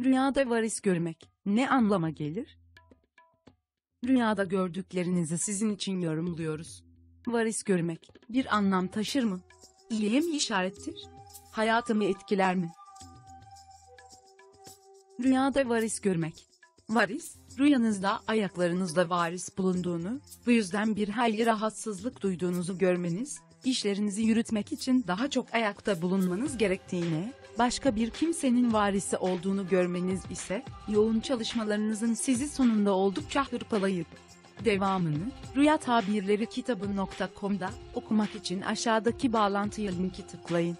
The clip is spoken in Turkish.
Rüyada varis görmek ne anlama gelir? Rüyada gördüklerinizi sizin için yorumluyoruz. Varis görmek bir anlam taşır mı? İyiye mi işarettir? Hayatımı etkiler mi? Rüyada varis görmek. Varis, rüyanızda ayaklarınızda varis bulunduğunu, bu yüzden bir hayli rahatsızlık duyduğunuzu görmeniz, işlerinizi yürütmek için daha çok ayakta bulunmanız gerektiğini, başka bir kimsenin varisi olduğunu görmeniz ise, yoğun çalışmalarınızın sizi sonunda oldukça hırpalayıp, devamını, Rüya Tabirleri kitabı.com'da okumak için aşağıdaki bağlantıya linki tıklayın.